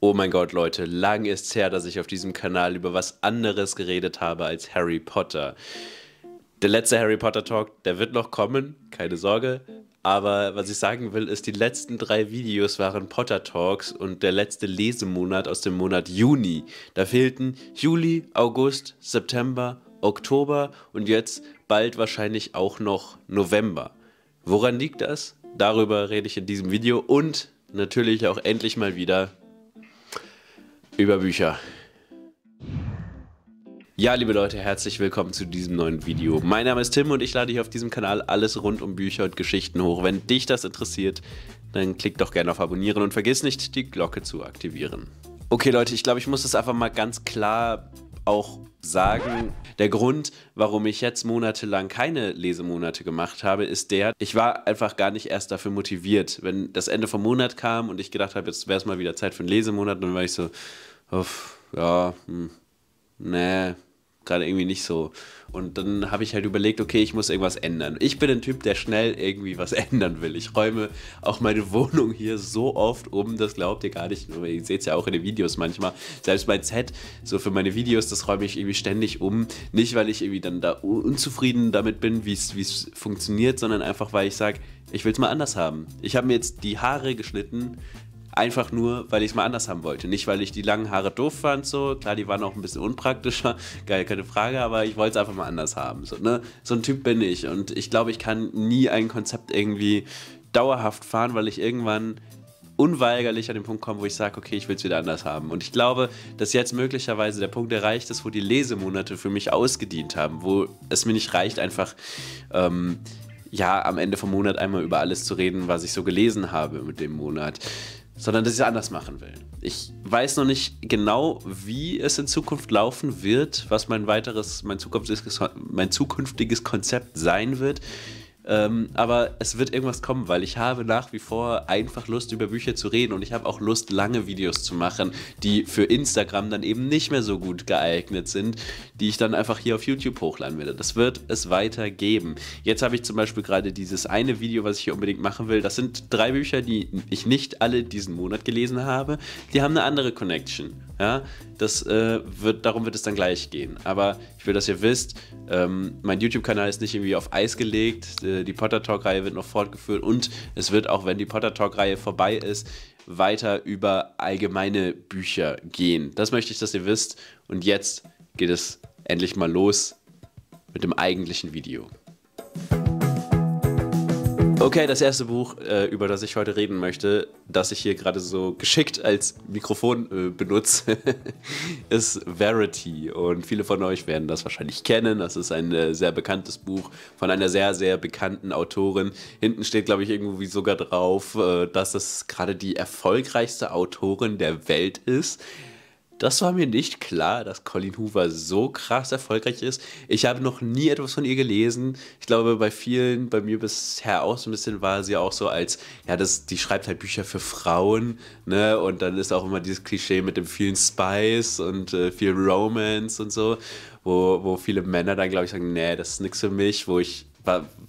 Oh mein Gott, Leute, lang ist's her, dass ich auf diesem Kanal über was anderes geredet habe als Harry Potter. Der letzte Harry Potter Talk, der wird noch kommen, keine Sorge. Aber was ich sagen will, ist, die letzten drei Videos waren Potter Talks und der letzte Lesemonat aus dem Monat Juni. Da fehlten Juli, August, September, Oktober und jetzt bald wahrscheinlich auch noch November. Woran liegt das? Darüber rede ich in diesem Video und natürlich auch endlich mal wieder über Bücher. Ja, liebe Leute, herzlich willkommen zu diesem neuen Video. Mein Name ist Tim und ich lade hier auf diesem Kanal alles rund um Bücher und Geschichten hoch. Wenn dich das interessiert, dann klick doch gerne auf Abonnieren und vergiss nicht, die Glocke zu aktivieren. Okay, Leute, ich glaube, ich muss das einfach mal ganz klar auch sagen, der Grund, warum ich jetzt monatelang keine Lesemonate gemacht habe, ist der, ich war einfach gar nicht erst dafür motiviert. Wenn das Ende vom Monat kam und ich gedacht habe, jetzt wäre es mal wieder Zeit für einen Lesemonat, dann war ich so, uff, ja, hm, nee, gerade irgendwie nicht so. Und dann habe ich halt überlegt, okay, ich muss irgendwas ändern. Ich bin ein Typ, der schnell irgendwie was ändern will. Ich räume auch meine Wohnung hier so oft um, das glaubt ihr gar nicht. Ihr seht es ja auch in den Videos manchmal. Selbst mein Set, so für meine Videos, das räume ich irgendwie ständig um. Nicht, weil ich irgendwie dann da unzufrieden damit bin, wie es funktioniert, sondern einfach, weil ich sage, ich will es mal anders haben. Ich habe mir jetzt die Haare geschnitten Einfach nur, weil ich es mal anders haben wollte. Nicht, weil ich die langen Haare doof fand, so. Klar, die waren auch ein bisschen unpraktischer, geil, keine Frage, aber ich wollte es einfach mal anders haben. So, ne? so ein Typ bin ich. Und ich glaube, ich kann nie ein Konzept irgendwie dauerhaft fahren, weil ich irgendwann unweigerlich an den Punkt komme, wo ich sage, okay, ich will es wieder anders haben. Und ich glaube, dass jetzt möglicherweise der Punkt erreicht ist, wo die Lesemonate für mich ausgedient haben, wo es mir nicht reicht, einfach ähm, ja am Ende vom Monat einmal über alles zu reden, was ich so gelesen habe mit dem Monat sondern dass ich es anders machen will. Ich weiß noch nicht genau, wie es in Zukunft laufen wird, was mein weiteres, mein zukünftiges, mein zukünftiges Konzept sein wird. Ähm, aber es wird irgendwas kommen, weil ich habe nach wie vor einfach Lust, über Bücher zu reden und ich habe auch Lust, lange Videos zu machen, die für Instagram dann eben nicht mehr so gut geeignet sind, die ich dann einfach hier auf YouTube hochladen werde. Das wird es weiter geben. Jetzt habe ich zum Beispiel gerade dieses eine Video, was ich hier unbedingt machen will. Das sind drei Bücher, die ich nicht alle diesen Monat gelesen habe. Die haben eine andere Connection. Ja, das äh, wird, darum wird es dann gleich gehen. Aber ich will, dass ihr wisst, ähm, mein YouTube-Kanal ist nicht irgendwie auf Eis gelegt. Äh, die Potter Talk-Reihe wird noch fortgeführt und es wird auch, wenn die Potter Talk-Reihe vorbei ist, weiter über allgemeine Bücher gehen. Das möchte ich, dass ihr wisst. Und jetzt geht es endlich mal los mit dem eigentlichen Video. Okay, das erste Buch, äh, über das ich heute reden möchte, das ich hier gerade so geschickt als Mikrofon äh, benutze, ist Verity. Und viele von euch werden das wahrscheinlich kennen. Das ist ein äh, sehr bekanntes Buch von einer sehr, sehr bekannten Autorin. Hinten steht, glaube ich, irgendwie sogar drauf, dass es gerade die erfolgreichste Autorin der Welt ist. Das war mir nicht klar, dass Colleen Hoover so krass erfolgreich ist. Ich habe noch nie etwas von ihr gelesen. Ich glaube, bei vielen, bei mir bisher auch so ein bisschen war sie auch so als, ja, das, die schreibt halt Bücher für Frauen, ne? Und dann ist auch immer dieses Klischee mit dem vielen Spice und äh, viel Romance und so, wo, wo viele Männer dann, glaube ich, sagen, nee, das ist nichts für mich, wo ich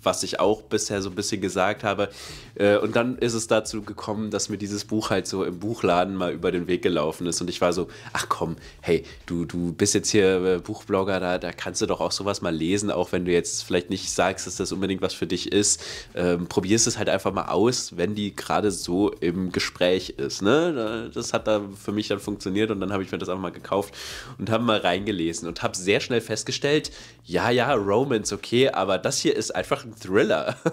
was ich auch bisher so ein bisschen gesagt habe. Äh, und dann ist es dazu gekommen, dass mir dieses Buch halt so im Buchladen mal über den Weg gelaufen ist. Und ich war so, ach komm, hey, du, du bist jetzt hier äh, Buchblogger, da, da kannst du doch auch sowas mal lesen, auch wenn du jetzt vielleicht nicht sagst, dass das unbedingt was für dich ist. Ähm, probierst es halt einfach mal aus, wenn die gerade so im Gespräch ist. Ne? Das hat da für mich dann funktioniert und dann habe ich mir das einfach mal gekauft und habe mal reingelesen und habe sehr schnell festgestellt, ja, ja, Romance, okay, aber das hier ist einfach ein Thriller.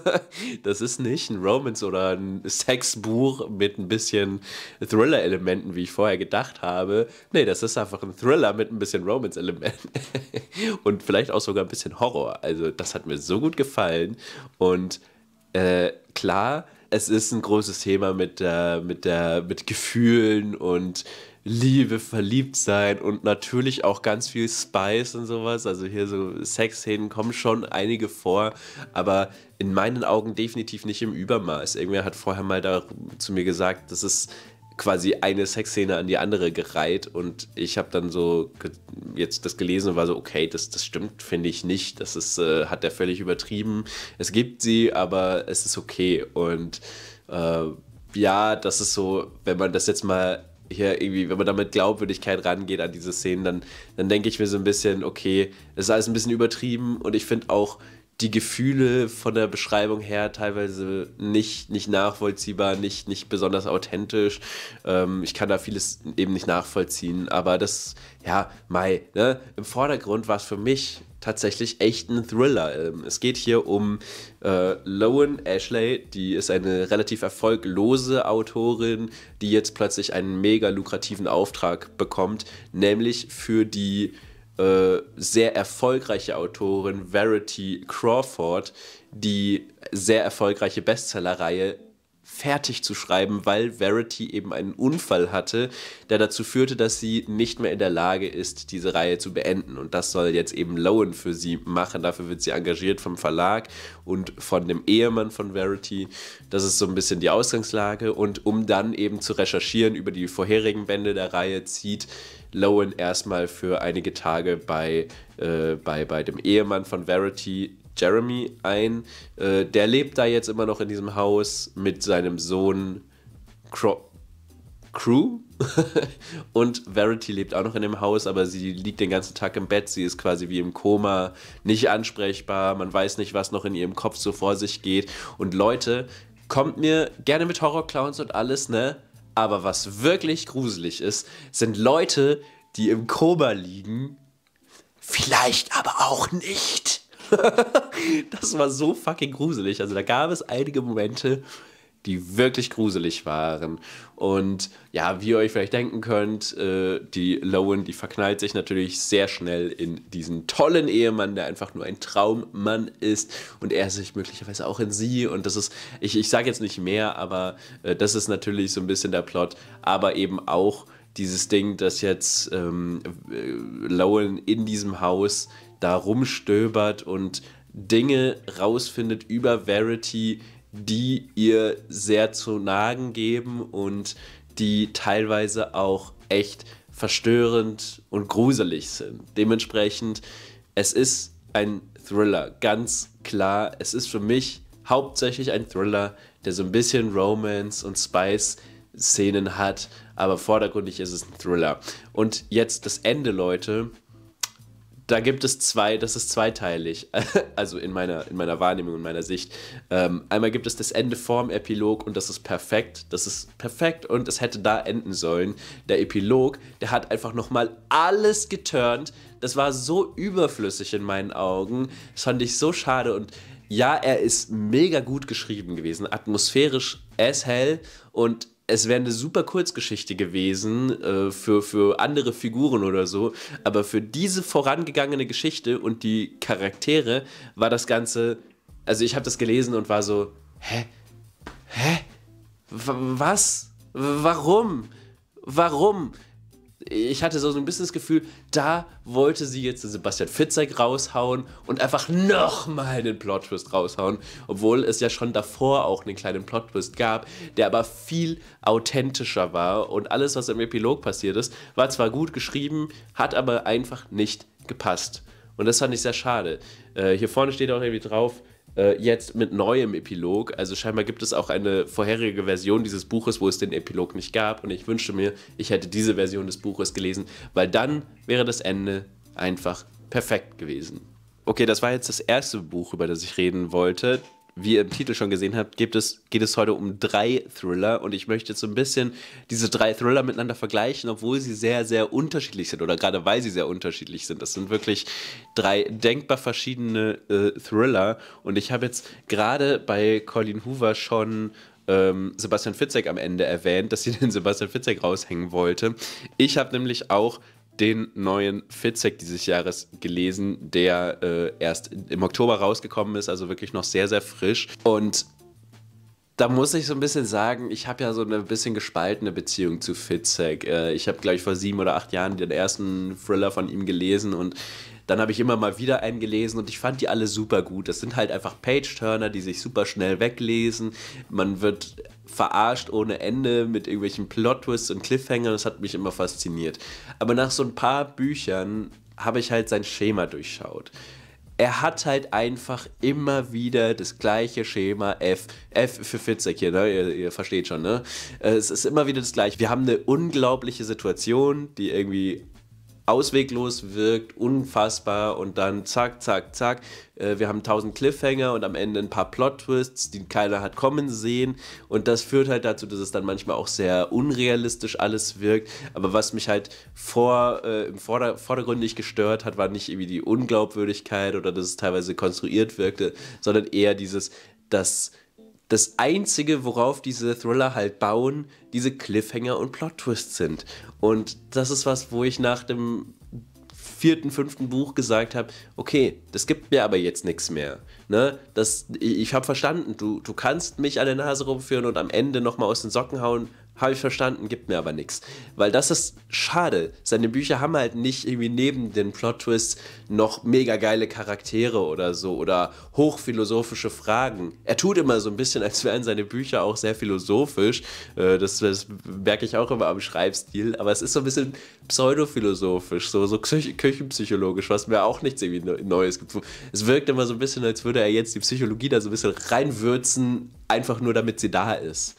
Das ist nicht ein Romance oder ein Sexbuch mit ein bisschen Thriller-Elementen, wie ich vorher gedacht habe. Nee, das ist einfach ein Thriller mit ein bisschen Romance-Elementen. Und vielleicht auch sogar ein bisschen Horror. Also, das hat mir so gut gefallen. Und äh, klar, es ist ein großes Thema mit, äh, mit, der, mit Gefühlen und Liebe, verliebt sein und natürlich auch ganz viel Spice und sowas. Also hier so Sexszenen kommen schon einige vor, aber in meinen Augen definitiv nicht im Übermaß. Irgendwer hat vorher mal da zu mir gesagt, das ist quasi eine Sexszene an die andere gereiht und ich habe dann so jetzt das gelesen und war so, okay, das, das stimmt, finde ich nicht. Das ist, äh, hat er völlig übertrieben. Es gibt sie, aber es ist okay und äh, ja, das ist so, wenn man das jetzt mal hier irgendwie, wenn man da mit Glaubwürdigkeit rangeht an diese Szenen, dann, dann denke ich mir so ein bisschen, okay, es ist alles ein bisschen übertrieben und ich finde auch die Gefühle von der Beschreibung her teilweise nicht, nicht nachvollziehbar, nicht, nicht besonders authentisch. Ähm, ich kann da vieles eben nicht nachvollziehen, aber das, ja, Mai, ne? im Vordergrund war es für mich tatsächlich echt ein Thriller. Ähm, es geht hier um äh, Lowen Ashley, die ist eine relativ erfolglose Autorin, die jetzt plötzlich einen mega lukrativen Auftrag bekommt, nämlich für die äh, sehr erfolgreiche Autorin Verity Crawford, die sehr erfolgreiche Bestsellerreihe fertig zu schreiben, weil Verity eben einen Unfall hatte, der dazu führte, dass sie nicht mehr in der Lage ist, diese Reihe zu beenden. Und das soll jetzt eben Lowen für sie machen. Dafür wird sie engagiert vom Verlag und von dem Ehemann von Verity. Das ist so ein bisschen die Ausgangslage. Und um dann eben zu recherchieren über die vorherigen Bände der Reihe, zieht Lowen erstmal für einige Tage bei, äh, bei, bei dem Ehemann von Verity Jeremy ein. Äh, der lebt da jetzt immer noch in diesem Haus mit seinem Sohn Cro Crew. und Verity lebt auch noch in dem Haus, aber sie liegt den ganzen Tag im Bett. Sie ist quasi wie im Koma, nicht ansprechbar. Man weiß nicht, was noch in ihrem Kopf so vor sich geht. Und Leute, kommt mir gerne mit Horrorclowns und alles, ne? Aber was wirklich gruselig ist, sind Leute, die im Koma liegen. Vielleicht aber auch nicht. das war so fucking gruselig. Also da gab es einige Momente, die wirklich gruselig waren. Und ja, wie ihr euch vielleicht denken könnt, äh, die Lowen, die verknallt sich natürlich sehr schnell in diesen tollen Ehemann, der einfach nur ein Traummann ist und er sich möglicherweise auch in sie. Und das ist, ich, ich sage jetzt nicht mehr, aber äh, das ist natürlich so ein bisschen der Plot, aber eben auch dieses Ding, dass jetzt ähm, äh, Lowen in diesem Haus da rumstöbert und Dinge rausfindet über Verity, die ihr sehr zu nagen geben und die teilweise auch echt verstörend und gruselig sind. Dementsprechend, es ist ein Thriller, ganz klar. Es ist für mich hauptsächlich ein Thriller, der so ein bisschen Romance und Spice-Szenen hat, aber vordergründig ist es ein Thriller. Und jetzt das Ende, Leute da gibt es zwei, das ist zweiteilig, also in meiner, in meiner Wahrnehmung und meiner Sicht. Ähm, einmal gibt es das Ende vorm Epilog und das ist perfekt, das ist perfekt und es hätte da enden sollen. Der Epilog, der hat einfach nochmal alles geturnt, das war so überflüssig in meinen Augen, das fand ich so schade und ja, er ist mega gut geschrieben gewesen, atmosphärisch as hell und es wäre eine super Kurzgeschichte gewesen äh, für, für andere Figuren oder so, aber für diese vorangegangene Geschichte und die Charaktere war das Ganze, also ich habe das gelesen und war so, hä? Hä? W was? Warum? Warum? Ich hatte so ein bisschen das Gefühl, da wollte sie jetzt Sebastian Fitzek raushauen und einfach nochmal einen Plot-Twist raushauen, obwohl es ja schon davor auch einen kleinen Plot-Twist gab, der aber viel authentischer war und alles, was im Epilog passiert ist, war zwar gut geschrieben, hat aber einfach nicht gepasst. Und das fand ich sehr schade. Äh, hier vorne steht auch irgendwie drauf, äh, jetzt mit neuem Epilog. Also scheinbar gibt es auch eine vorherige Version dieses Buches, wo es den Epilog nicht gab. Und ich wünschte mir, ich hätte diese Version des Buches gelesen, weil dann wäre das Ende einfach perfekt gewesen. Okay, das war jetzt das erste Buch, über das ich reden wollte wie ihr im Titel schon gesehen habt, gibt es, geht es heute um drei Thriller und ich möchte jetzt so ein bisschen diese drei Thriller miteinander vergleichen, obwohl sie sehr, sehr unterschiedlich sind oder gerade weil sie sehr unterschiedlich sind. Das sind wirklich drei denkbar verschiedene äh, Thriller und ich habe jetzt gerade bei Colin Hoover schon ähm, Sebastian Fitzek am Ende erwähnt, dass sie den Sebastian Fitzek raushängen wollte. Ich habe nämlich auch den neuen Fitzek dieses Jahres gelesen, der äh, erst im Oktober rausgekommen ist, also wirklich noch sehr, sehr frisch. Und da muss ich so ein bisschen sagen, ich habe ja so eine bisschen gespaltene Beziehung zu Fitzek. Äh, ich habe, glaube ich, vor sieben oder acht Jahren den ersten Thriller von ihm gelesen und dann habe ich immer mal wieder einen gelesen und ich fand die alle super gut. Das sind halt einfach Page-Turner, die sich super schnell weglesen. Man wird verarscht ohne Ende mit irgendwelchen Plot-Twists und Cliffhangern. Das hat mich immer fasziniert. Aber nach so ein paar Büchern habe ich halt sein Schema durchschaut. er hat halt einfach immer wieder das gleiche Schema F. F für Fitzek hier, ne? Ihr, ihr, versteht schon, ne? Es ist immer wieder das gleiche. Wir haben eine unglaubliche Situation, die irgendwie ausweglos wirkt, unfassbar und dann zack, zack, zack. Äh, wir haben tausend Cliffhanger und am Ende ein paar Plot-Twists, die keiner hat kommen sehen und das führt halt dazu, dass es dann manchmal auch sehr unrealistisch alles wirkt. Aber was mich halt vor, äh, im Vorder vordergründig gestört hat, war nicht irgendwie die Unglaubwürdigkeit oder dass es teilweise konstruiert wirkte, sondern eher dieses, dass das Einzige, worauf diese Thriller halt bauen, diese Cliffhanger und Plot-Twists sind. Und das ist was, wo ich nach dem vierten, fünften Buch gesagt habe, okay, das gibt mir aber jetzt nichts mehr. Ne? Das, ich habe verstanden, du, du kannst mich an der Nase rumführen und am Ende nochmal aus den Socken hauen, habe ich verstanden, gibt mir aber nichts. Weil das ist schade. Seine Bücher haben halt nicht irgendwie neben den Plot-Twists noch mega geile Charaktere oder so oder hochphilosophische Fragen. Er tut immer so ein bisschen, als wären seine Bücher auch sehr philosophisch. Äh, das, das merke ich auch immer am Schreibstil. Aber es ist so ein bisschen pseudophilosophisch, so, so küchenpsychologisch, was mir auch nichts irgendwie Neues gibt. Es wirkt immer so ein bisschen, als würde er jetzt die Psychologie da so ein bisschen reinwürzen, einfach nur damit sie da ist.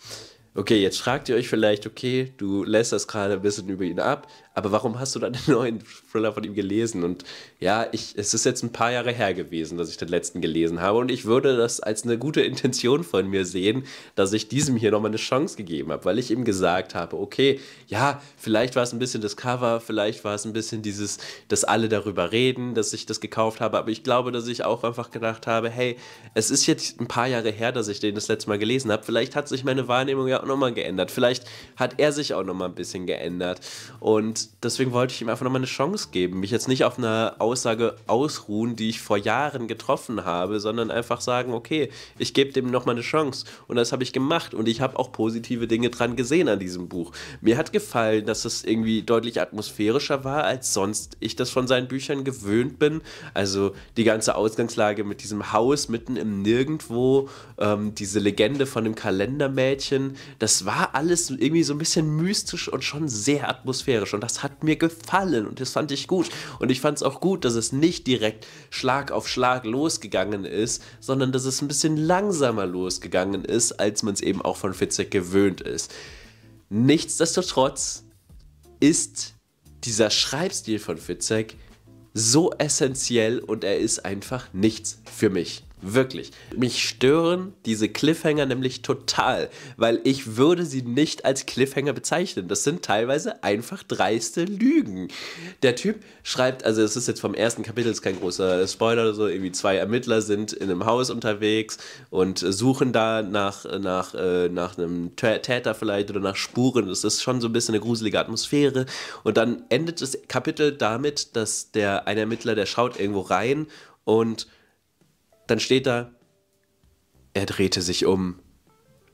Okay, jetzt fragt ihr euch vielleicht, okay, du lässt das gerade ein bisschen über ihn ab, aber warum hast du dann den neuen Thriller von ihm gelesen? Und ja, ich, es ist jetzt ein paar Jahre her gewesen, dass ich den letzten gelesen habe. Und ich würde das als eine gute Intention von mir sehen, dass ich diesem hier nochmal eine Chance gegeben habe, weil ich ihm gesagt habe, okay, ja, vielleicht war es ein bisschen das Cover, vielleicht war es ein bisschen dieses, dass alle darüber reden, dass ich das gekauft habe, aber ich glaube, dass ich auch einfach gedacht habe, hey, es ist jetzt ein paar Jahre her, dass ich den das letzte Mal gelesen habe, vielleicht hat sich meine Wahrnehmung ja auch nochmal geändert, vielleicht hat er sich auch nochmal ein bisschen geändert. Und deswegen wollte ich ihm einfach nochmal eine Chance geben. Mich jetzt nicht auf einer Aussage ausruhen, die ich vor Jahren getroffen habe, sondern einfach sagen, okay, ich gebe dem nochmal eine Chance. Und das habe ich gemacht. Und ich habe auch positive Dinge dran gesehen an diesem Buch. Mir hat gefallen, dass es irgendwie deutlich atmosphärischer war, als sonst ich das von seinen Büchern gewöhnt bin. Also die ganze Ausgangslage mit diesem Haus mitten im Nirgendwo, ähm, diese Legende von dem Kalendermädchen, das war alles irgendwie so ein bisschen mystisch und schon sehr atmosphärisch. Und das hat mir gefallen und das fand ich gut. Und ich fand es auch gut, dass es nicht direkt Schlag auf Schlag losgegangen ist, sondern dass es ein bisschen langsamer losgegangen ist, als man es eben auch von Fitzek gewöhnt ist. Nichtsdestotrotz ist dieser Schreibstil von Fitzek so essentiell und er ist einfach nichts für mich. Wirklich. Mich stören diese Cliffhanger nämlich total, weil ich würde sie nicht als Cliffhanger bezeichnen. Das sind teilweise einfach dreiste Lügen. Der Typ schreibt, also es ist jetzt vom ersten Kapitel, ist kein großer Spoiler oder so, irgendwie zwei Ermittler sind in einem Haus unterwegs und suchen da nach, nach, äh, nach einem Täter vielleicht oder nach Spuren. Das ist schon so ein bisschen eine gruselige Atmosphäre. Und dann endet das Kapitel damit, dass der ein Ermittler, der schaut irgendwo rein und dann steht da, er drehte sich um,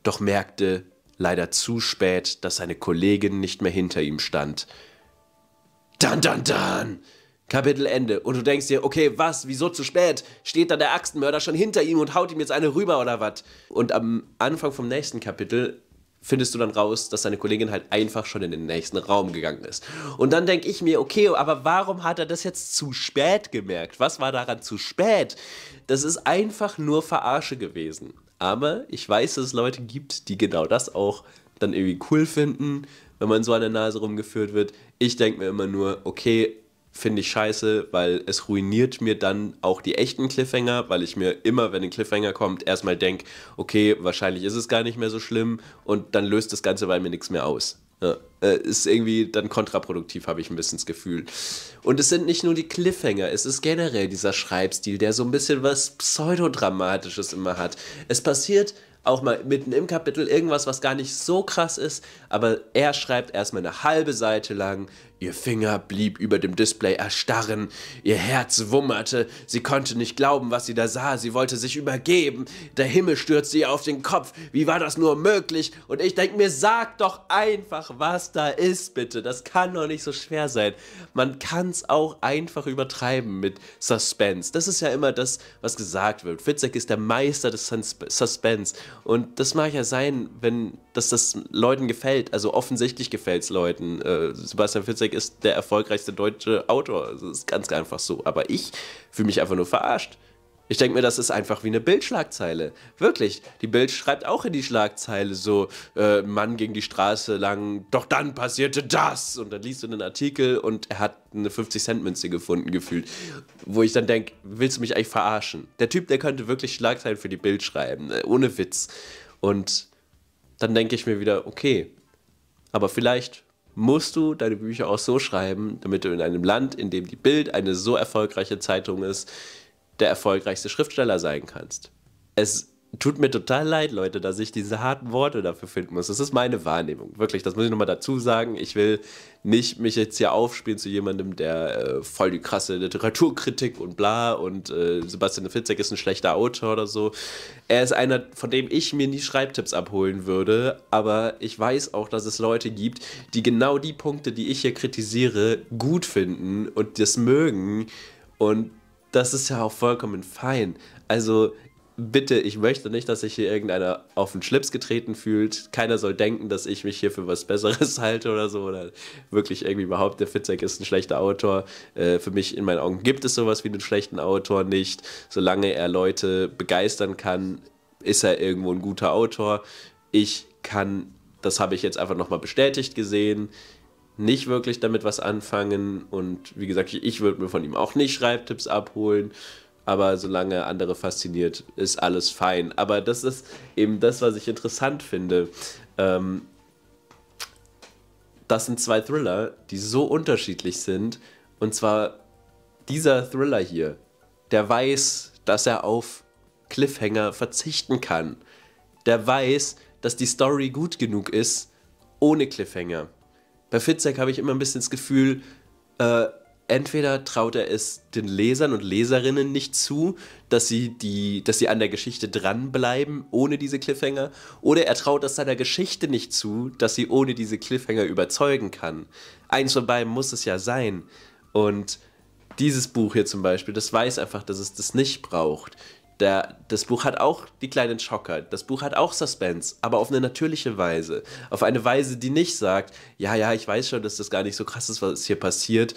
doch merkte leider zu spät, dass seine Kollegin nicht mehr hinter ihm stand. Dann, dann, dann! Kapitel Ende. Und du denkst dir, okay, was? Wieso zu spät? Steht da der Axtmörder schon hinter ihm und haut ihm jetzt eine rüber oder was? Und am Anfang vom nächsten Kapitel findest du dann raus, dass seine Kollegin halt einfach schon in den nächsten Raum gegangen ist. Und dann denke ich mir, okay, aber warum hat er das jetzt zu spät gemerkt? Was war daran zu spät? Das ist einfach nur Verarsche gewesen. Aber ich weiß, dass es Leute gibt, die genau das auch dann irgendwie cool finden, wenn man so an der Nase rumgeführt wird. Ich denke mir immer nur, okay, finde ich scheiße, weil es ruiniert mir dann auch die echten Cliffhanger, weil ich mir immer, wenn ein Cliffhanger kommt, erstmal denke, okay, wahrscheinlich ist es gar nicht mehr so schlimm und dann löst das Ganze bei mir nichts mehr aus. Ja, äh, ist irgendwie dann kontraproduktiv, habe ich ein bisschen das Gefühl. Und es sind nicht nur die Cliffhanger, es ist generell dieser Schreibstil, der so ein bisschen was Pseudodramatisches immer hat. Es passiert auch mal mitten im Kapitel irgendwas, was gar nicht so krass ist, aber er schreibt erstmal eine halbe Seite lang Ihr Finger blieb über dem Display erstarren, ihr Herz wummerte, sie konnte nicht glauben, was sie da sah, sie wollte sich übergeben, der Himmel stürzte ihr auf den Kopf, wie war das nur möglich? Und ich denke mir, sag doch einfach, was da ist, bitte, das kann doch nicht so schwer sein. Man kann es auch einfach übertreiben mit Suspense. Das ist ja immer das, was gesagt wird. Fitzek ist der Meister des Suspense Und das mag ja sein, wenn dass das Leuten gefällt. Also offensichtlich gefällt es Leuten. Äh, Sebastian Fitzek ist der erfolgreichste deutsche Autor. Das ist ganz einfach so. Aber ich fühle mich einfach nur verarscht. Ich denke mir, das ist einfach wie eine Bildschlagzeile. Wirklich. Die Bild schreibt auch in die Schlagzeile so, äh, Mann ging die Straße lang, doch dann passierte das. Und dann liest du einen Artikel und er hat eine 50-Cent-Münze gefunden, gefühlt. Wo ich dann denke, willst du mich eigentlich verarschen? Der Typ, der könnte wirklich Schlagzeilen für die Bild schreiben, äh, ohne Witz. Und dann denke ich mir wieder, okay, aber vielleicht musst du deine Bücher auch so schreiben, damit du in einem Land, in dem die Bild eine so erfolgreiche Zeitung ist, der erfolgreichste Schriftsteller sein kannst. Es tut mir total leid, Leute, dass ich diese harten Worte dafür finden muss. Das ist meine Wahrnehmung. Wirklich, das muss ich nochmal dazu sagen. Ich will nicht mich jetzt hier aufspielen zu jemandem, der äh, voll die krasse Literaturkritik und bla und äh, Sebastian Fitzek ist ein schlechter Autor oder so. Er ist einer, von dem ich mir nie Schreibtipps abholen würde, aber ich weiß auch, dass es Leute gibt, die genau die Punkte, die ich hier kritisiere, gut finden und das mögen und das ist ja auch vollkommen fein. Also bitte, ich möchte nicht, dass sich hier irgendeiner auf den Schlips getreten fühlt. Keiner soll denken, dass ich mich hier für was Besseres halte oder so. Oder wirklich irgendwie behaupte, der Fitzek ist ein schlechter Autor. Äh, für mich in meinen Augen gibt es sowas wie einen schlechten Autor nicht. Solange er Leute begeistern kann, ist er irgendwo ein guter Autor. Ich kann, das habe ich jetzt einfach nochmal bestätigt gesehen, nicht wirklich damit was anfangen. Und wie gesagt, ich würde mir von ihm auch nicht Schreibtipps abholen. Aber solange andere fasziniert, ist alles fein. Aber das ist eben das, was ich interessant finde. Ähm, das sind zwei Thriller, die so unterschiedlich sind. Und zwar dieser Thriller hier, der weiß, dass er auf Cliffhanger verzichten kann. Der weiß, dass die Story gut genug ist, ohne Cliffhanger. Bei Fitzek habe ich immer ein bisschen das Gefühl, äh, entweder traut er es den Lesern und Leserinnen nicht zu, dass sie, die, dass sie an der Geschichte dranbleiben, ohne diese Cliffhanger, oder er traut es seiner Geschichte nicht zu, dass sie ohne diese Cliffhanger überzeugen kann. Eins von beiden muss es ja sein. Und dieses Buch hier zum Beispiel, das weiß einfach, dass es das nicht braucht. Der, das Buch hat auch die kleinen Schocker, das Buch hat auch Suspense, aber auf eine natürliche Weise. Auf eine Weise, die nicht sagt, ja, ja, ich weiß schon, dass das gar nicht so krass ist, was hier passiert,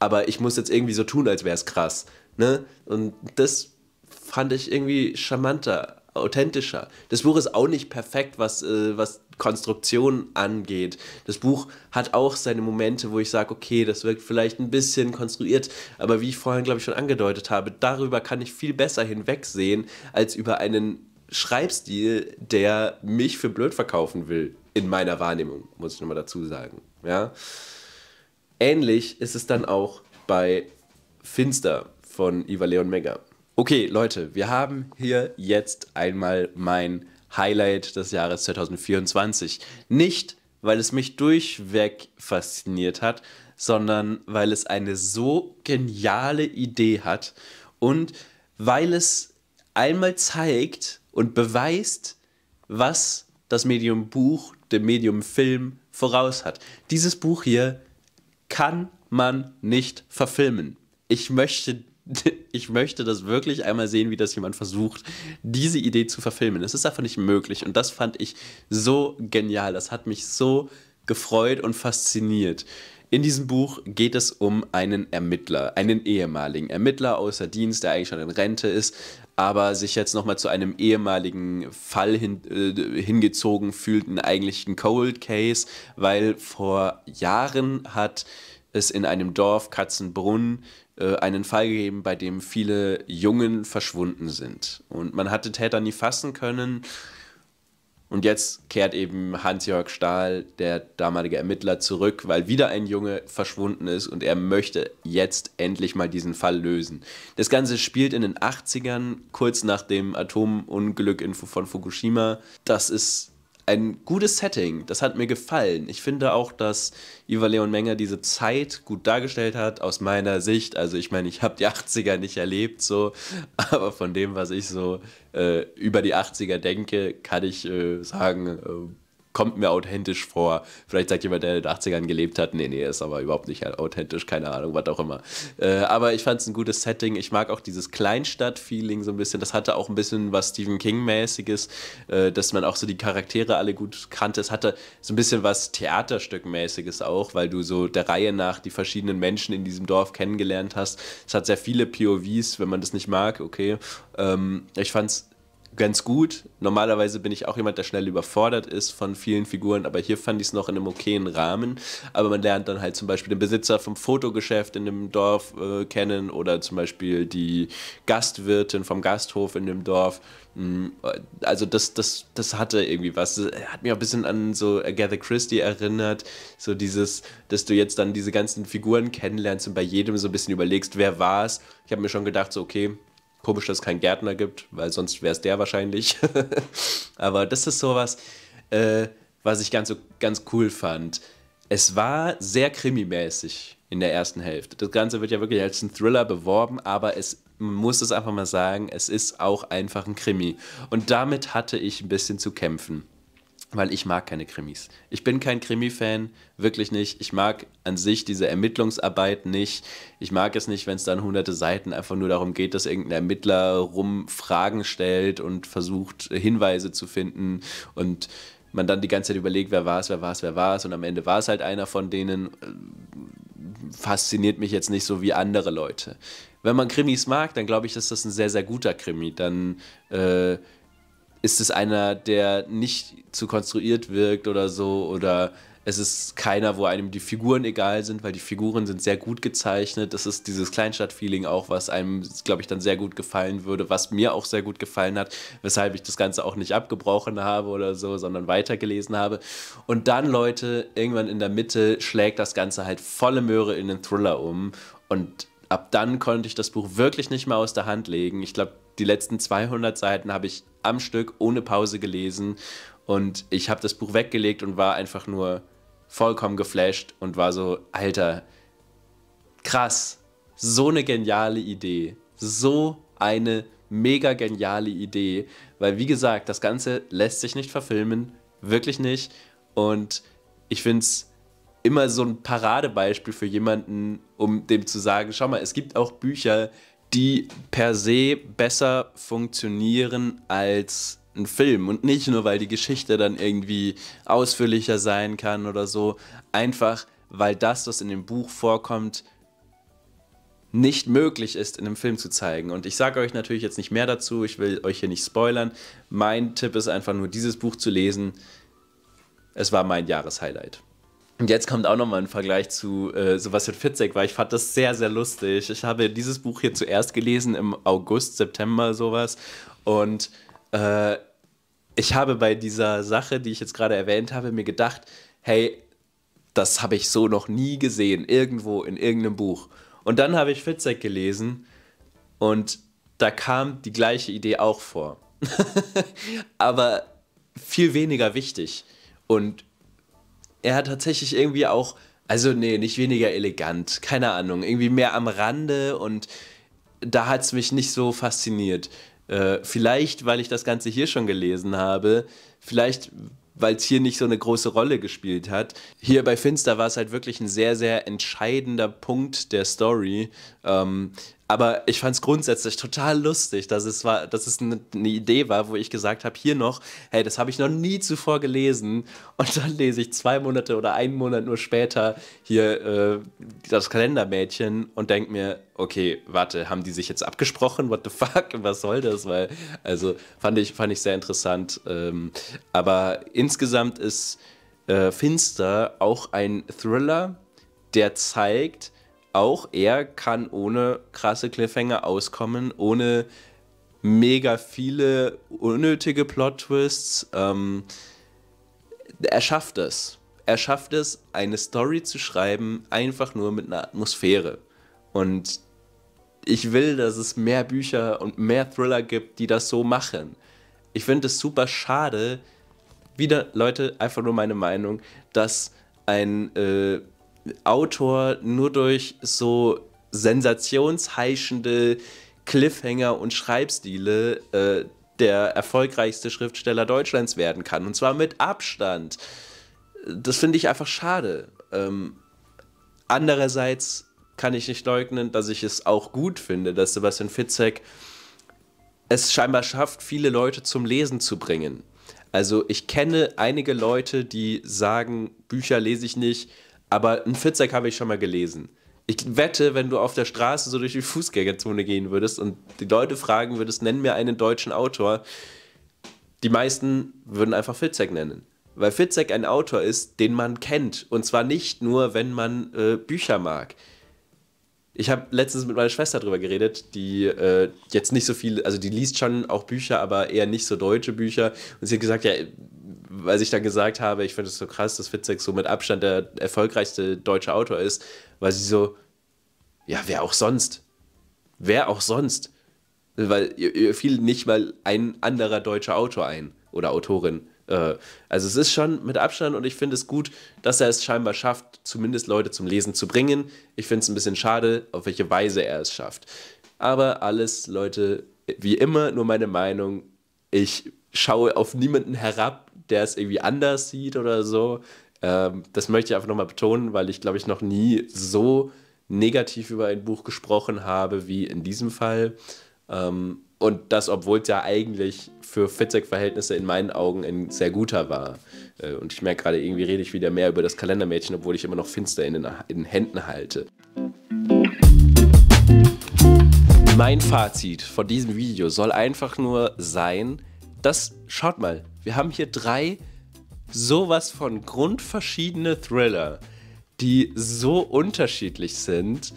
aber ich muss jetzt irgendwie so tun, als wäre es krass. Ne? Und das fand ich irgendwie charmanter, authentischer. Das Buch ist auch nicht perfekt, was, äh, was Konstruktion angeht. Das Buch hat auch seine Momente, wo ich sage, okay, das wirkt vielleicht ein bisschen konstruiert, aber wie ich vorhin, glaube ich, schon angedeutet habe, darüber kann ich viel besser hinwegsehen, als über einen Schreibstil, der mich für blöd verkaufen will, in meiner Wahrnehmung, muss ich nochmal dazu sagen. Ja? Ähnlich ist es dann auch bei Finster von Iva Leon Megger. Okay, Leute, wir haben hier jetzt einmal mein Highlight des Jahres 2024. Nicht, weil es mich durchweg fasziniert hat, sondern weil es eine so geniale Idee hat und weil es einmal zeigt und beweist, was das Medium Buch dem Medium Film voraus hat. Dieses Buch hier kann man nicht verfilmen. Ich möchte ich möchte das wirklich einmal sehen, wie das jemand versucht, diese Idee zu verfilmen. Es ist einfach nicht möglich. Und das fand ich so genial. Das hat mich so gefreut und fasziniert. In diesem Buch geht es um einen Ermittler, einen ehemaligen Ermittler außer Dienst, der eigentlich schon in Rente ist, aber sich jetzt nochmal zu einem ehemaligen Fall hin, äh, hingezogen fühlt, einen eigentlichen Cold Case, weil vor Jahren hat es in einem Dorf Katzenbrunn äh, einen Fall gegeben, bei dem viele Jungen verschwunden sind. Und man hatte Täter nie fassen können. Und jetzt kehrt eben Hans-Jörg Stahl, der damalige Ermittler, zurück, weil wieder ein Junge verschwunden ist und er möchte jetzt endlich mal diesen Fall lösen. Das Ganze spielt in den 80ern, kurz nach dem Atomunglück von Fukushima. Das ist ein gutes Setting. Das hat mir gefallen. Ich finde auch, dass Iva Leon Menger diese Zeit gut dargestellt hat, aus meiner Sicht. Also ich meine, ich habe die 80er nicht erlebt, so, aber von dem, was ich so äh, über die 80er denke, kann ich äh, sagen, äh, kommt mir authentisch vor. Vielleicht sagt jemand, der in den 80ern gelebt hat, nee, nee, ist aber überhaupt nicht authentisch, keine Ahnung, was auch immer. Äh, aber ich fand es ein gutes Setting. Ich mag auch dieses Kleinstadt-Feeling so ein bisschen. Das hatte auch ein bisschen was Stephen King-mäßiges, äh, dass man auch so die Charaktere alle gut kannte. Es hatte so ein bisschen was Theaterstück-mäßiges auch, weil du so der Reihe nach die verschiedenen Menschen in diesem Dorf kennengelernt hast. Es hat sehr viele POVs, wenn man das nicht mag, okay. Ähm, ich fand es ganz gut. Normalerweise bin ich auch jemand, der schnell überfordert ist von vielen Figuren, aber hier fand ich es noch in einem okayen Rahmen. Aber man lernt dann halt zum Beispiel den Besitzer vom Fotogeschäft in dem Dorf äh, kennen oder zum Beispiel die Gastwirtin vom Gasthof in dem Dorf. Mm, also das, das, das hatte irgendwie was. Das hat mich auch ein bisschen an so Agatha Christie erinnert. So dieses, dass du jetzt dann diese ganzen Figuren kennenlernst und bei jedem so ein bisschen überlegst, wer war es. Ich habe mir schon gedacht, so okay, Komisch, dass es keinen Gärtner gibt, weil sonst wäre es der wahrscheinlich. Aber das ist sowas, äh, was ich ganz, ganz cool fand. Es war sehr krimimäßig in der ersten Hälfte. Das Ganze wird ja wirklich als ein Thriller beworben, aber es man muss es einfach mal sagen, es ist auch einfach ein Krimi. Und damit hatte ich ein bisschen zu kämpfen weil ich mag keine Krimis. Ich bin kein Krimi-Fan, wirklich nicht. Ich mag an sich diese Ermittlungsarbeit nicht. Ich mag es nicht, wenn es dann hunderte Seiten einfach nur darum geht, dass irgendein Ermittler rum Fragen stellt und versucht, Hinweise zu finden und man dann die ganze Zeit überlegt, wer war es, wer war es, wer war es und am Ende war es halt einer von denen. Fasziniert mich jetzt nicht so wie andere Leute. Wenn man Krimis mag, dann glaube ich, ist das ein sehr, sehr guter Krimi. Dann äh, ist es einer, der nicht zu konstruiert wirkt oder so oder es ist keiner, wo einem die Figuren egal sind, weil die Figuren sind sehr gut gezeichnet. Das ist dieses Kleinstadt-Feeling auch, was einem, glaube ich, dann sehr gut gefallen würde, was mir auch sehr gut gefallen hat, weshalb ich das Ganze auch nicht abgebrochen habe oder so, sondern weitergelesen habe. Und dann, Leute, irgendwann in der Mitte schlägt das Ganze halt volle Möhre in den Thriller um und ab dann konnte ich das Buch wirklich nicht mehr aus der Hand legen. Ich glaube, die letzten 200 Seiten habe ich am Stück ohne Pause gelesen und ich habe das Buch weggelegt und war einfach nur vollkommen geflasht und war so, Alter, krass, so eine geniale Idee, so eine mega geniale Idee, weil wie gesagt, das Ganze lässt sich nicht verfilmen, wirklich nicht und ich finde es immer so ein Paradebeispiel für jemanden, um dem zu sagen, schau mal, es gibt auch Bücher, die per se besser funktionieren als ein Film und nicht nur, weil die Geschichte dann irgendwie ausführlicher sein kann oder so, einfach weil das, was in dem Buch vorkommt, nicht möglich ist, in einem Film zu zeigen. Und ich sage euch natürlich jetzt nicht mehr dazu, ich will euch hier nicht spoilern. Mein Tipp ist einfach nur, dieses Buch zu lesen. Es war mein Jahreshighlight. Und jetzt kommt auch nochmal ein Vergleich zu äh, Sebastian Fitzek, weil ich fand das sehr, sehr lustig. Ich habe dieses Buch hier zuerst gelesen im August, September, sowas. Und äh, ich habe bei dieser Sache, die ich jetzt gerade erwähnt habe, mir gedacht, hey, das habe ich so noch nie gesehen, irgendwo in irgendeinem Buch. Und dann habe ich Fitzek gelesen und da kam die gleiche Idee auch vor. Aber viel weniger wichtig. Und er hat tatsächlich irgendwie auch, also nee, nicht weniger elegant, keine Ahnung, irgendwie mehr am Rande und da hat es mich nicht so fasziniert. Äh, vielleicht, weil ich das Ganze hier schon gelesen habe, vielleicht, weil es hier nicht so eine große Rolle gespielt hat. Hier bei Finster war es halt wirklich ein sehr, sehr entscheidender Punkt der Story. Ähm, aber ich fand es grundsätzlich total lustig, dass es, war, dass es eine, eine Idee war, wo ich gesagt habe, hier noch, hey, das habe ich noch nie zuvor gelesen. Und dann lese ich zwei Monate oder einen Monat nur später hier äh, das Kalendermädchen und denke mir, okay, warte, haben die sich jetzt abgesprochen? What the fuck? Was soll das? Weil, also fand ich, fand ich sehr interessant. Ähm, aber insgesamt ist äh, Finster auch ein Thriller, der zeigt, auch er kann ohne krasse Cliffhanger auskommen, ohne mega viele unnötige Plot-Twists. Ähm, er schafft es. Er schafft es, eine Story zu schreiben, einfach nur mit einer Atmosphäre. Und ich will, dass es mehr Bücher und mehr Thriller gibt, die das so machen. Ich finde es super schade, wieder, Leute, einfach nur meine Meinung, dass ein äh, Autor nur durch so sensationsheischende Cliffhanger und Schreibstile äh, der erfolgreichste Schriftsteller Deutschlands werden kann. Und zwar mit Abstand. Das finde ich einfach schade. Ähm, andererseits kann ich nicht leugnen, dass ich es auch gut finde, dass Sebastian Fitzek es scheinbar schafft, viele Leute zum Lesen zu bringen. Also ich kenne einige Leute, die sagen, Bücher lese ich nicht, aber ein Fitzek habe ich schon mal gelesen. Ich wette, wenn du auf der Straße so durch die Fußgängerzone gehen würdest und die Leute fragen würdest, nenn mir einen deutschen Autor, die meisten würden einfach Fitzek nennen. Weil Fitzek ein Autor ist, den man kennt. Und zwar nicht nur, wenn man äh, Bücher mag. Ich habe letztens mit meiner Schwester darüber geredet, die äh, jetzt nicht so viel, also die liest schon auch Bücher, aber eher nicht so deutsche Bücher. Und sie hat gesagt, ja, weil ich dann gesagt habe, ich finde es so krass, dass Fitzek so mit Abstand der erfolgreichste deutsche Autor ist, weil sie so, ja, wer auch sonst? Wer auch sonst? Weil ihr, ihr fiel nicht mal ein anderer deutscher Autor ein oder Autorin. Äh, also es ist schon mit Abstand und ich finde es gut, dass er es scheinbar schafft, zumindest Leute zum Lesen zu bringen. Ich finde es ein bisschen schade, auf welche Weise er es schafft. Aber alles, Leute, wie immer nur meine Meinung. Ich schaue auf niemanden herab, der es irgendwie anders sieht oder so. Ähm, das möchte ich einfach nochmal betonen, weil ich, glaube ich, noch nie so negativ über ein Buch gesprochen habe wie in diesem Fall. Ähm, und das, obwohl es ja eigentlich für Fitzek-Verhältnisse in meinen Augen ein sehr guter war. Äh, und ich merke gerade, irgendwie rede ich wieder mehr über das Kalendermädchen, obwohl ich immer noch finster in den, in den Händen halte. Mein Fazit von diesem Video soll einfach nur sein, dass, schaut mal, wir haben hier drei sowas von grundverschiedene Thriller, die so unterschiedlich sind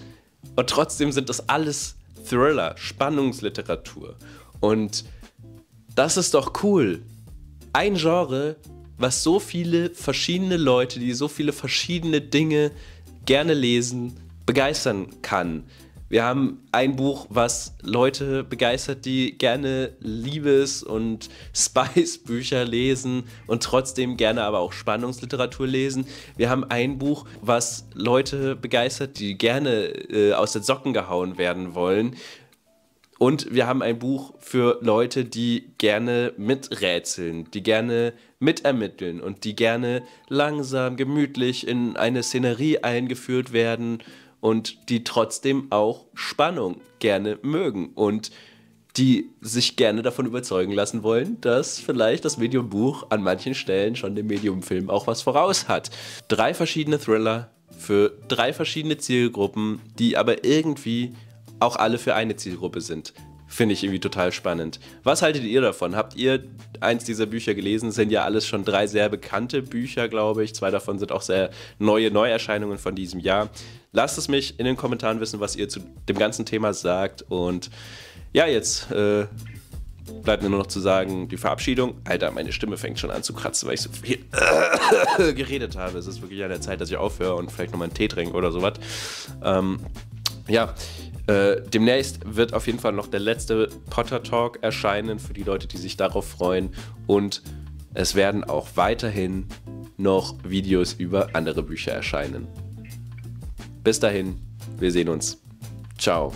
und trotzdem sind das alles Thriller, Spannungsliteratur. Und das ist doch cool. Ein Genre, was so viele verschiedene Leute, die so viele verschiedene Dinge gerne lesen, begeistern kann. Wir haben ein Buch, was Leute begeistert, die gerne Liebes- und Spice-Bücher lesen und trotzdem gerne aber auch Spannungsliteratur lesen. Wir haben ein Buch, was Leute begeistert, die gerne äh, aus den Socken gehauen werden wollen. Und wir haben ein Buch für Leute, die gerne miträtseln, die gerne mitermitteln und die gerne langsam, gemütlich in eine Szenerie eingeführt werden und die trotzdem auch Spannung gerne mögen und die sich gerne davon überzeugen lassen wollen, dass vielleicht das Mediumbuch an manchen Stellen schon dem Mediumfilm auch was voraus hat. Drei verschiedene Thriller für drei verschiedene Zielgruppen, die aber irgendwie auch alle für eine Zielgruppe sind. Finde ich irgendwie total spannend. Was haltet ihr davon? Habt ihr eins dieser Bücher gelesen? Sind ja alles schon drei sehr bekannte Bücher, glaube ich. Zwei davon sind auch sehr neue Neuerscheinungen von diesem Jahr. Lasst es mich in den Kommentaren wissen, was ihr zu dem ganzen Thema sagt. Und ja, jetzt äh, bleibt mir nur noch zu sagen, die Verabschiedung. Alter, meine Stimme fängt schon an zu kratzen, weil ich so viel geredet habe. Es ist wirklich an der Zeit, dass ich aufhöre und vielleicht nochmal einen Tee trinke oder sowas. Ähm, ja, äh, demnächst wird auf jeden Fall noch der letzte Potter Talk erscheinen für die Leute, die sich darauf freuen. Und es werden auch weiterhin noch Videos über andere Bücher erscheinen. Bis dahin, wir sehen uns. Ciao.